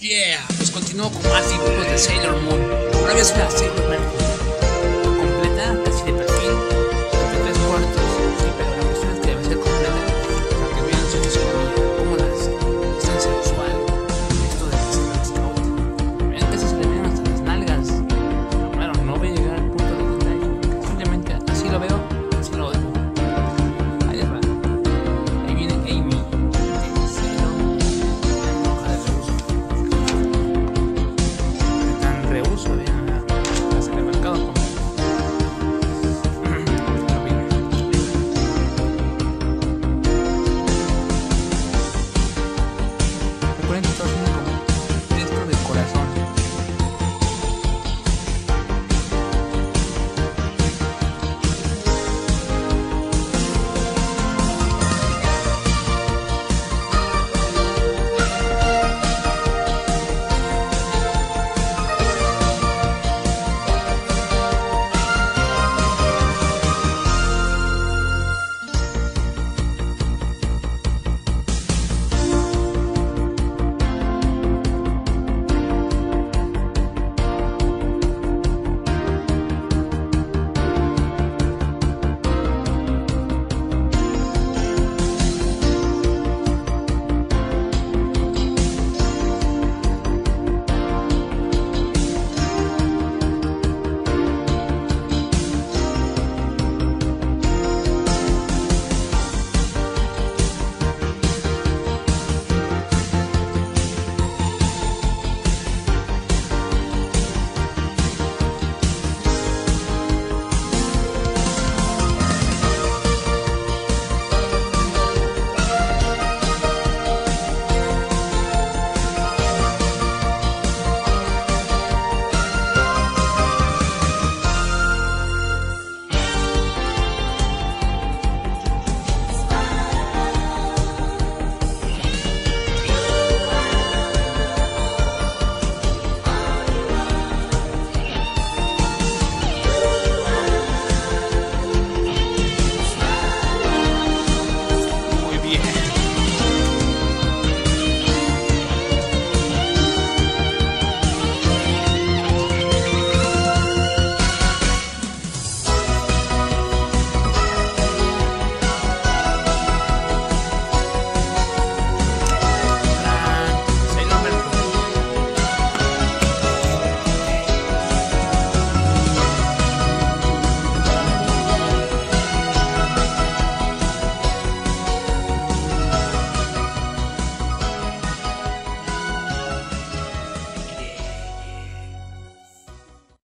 Yeah, pues continúo con más dibujos de Sailor Moon. Ahora voy a hacer una Sailor Moon.